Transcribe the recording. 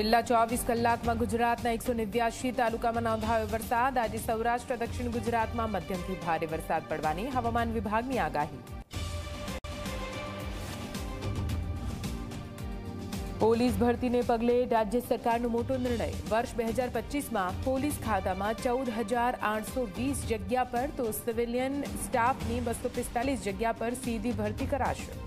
છેલ્લા ચોવીસ કલાકમાં ગુજરાતના એકસો નેવ્યાસી તાલુકામાં નોંધાયો વરસાદ આજે સૌરાષ્ટ્ર દક્ષિણ ગુજરાતમાં મધ્યમથી ભારે વરસાદ પડવાની હવામાન વિભાગની આગાહી પોલીસ ભરતીને પગલે રાજ્ય સરકારનો મોટો નિર્ણય વર્ષ બે હજાર પચીસમાં પોલીસ ખાતામાં ચૌદ હજાર આઠસો વીસ જગ્યા પર તો સિવિલિયન સ્ટાફની બસો પિસ્તાલીસ જગ્યા પર સીધી ભરતી કરાશે